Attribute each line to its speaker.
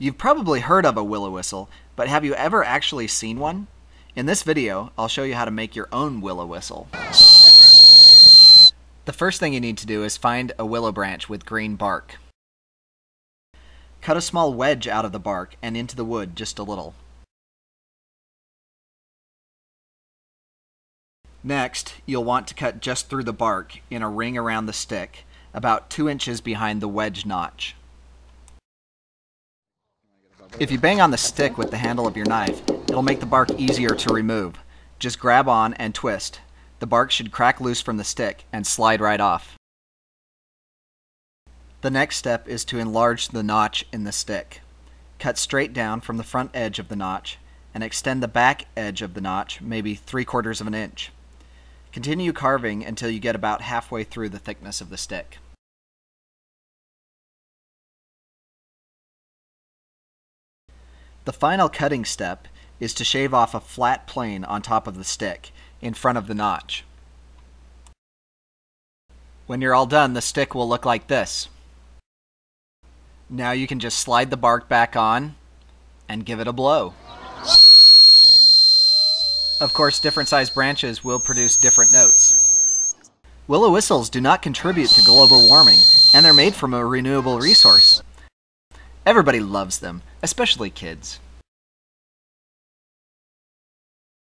Speaker 1: You've probably heard of a willow whistle, but have you ever actually seen one? In this video, I'll show you how to make your own willow whistle. The first thing you need to do is find a willow branch with green bark. Cut a small wedge out of the bark and into the wood just a little. Next, you'll want to cut just through the bark in a ring around the stick, about 2 inches behind the wedge notch. If you bang on the stick with the handle of your knife, it'll make the bark easier to remove. Just grab on and twist. The bark should crack loose from the stick and slide right off. The next step is to enlarge the notch in the stick. Cut straight down from the front edge of the notch and extend the back edge of the notch maybe 3 quarters of an inch. Continue carving until you get about halfway through the thickness of the stick. The final cutting step is to shave off a flat plane on top of the stick, in front of the notch. When you're all done, the stick will look like this. Now you can just slide the bark back on and give it a blow. Of course, different sized branches will produce different notes. Willow whistles do not contribute to global warming, and they're made from a renewable resource. Everybody loves them, especially kids.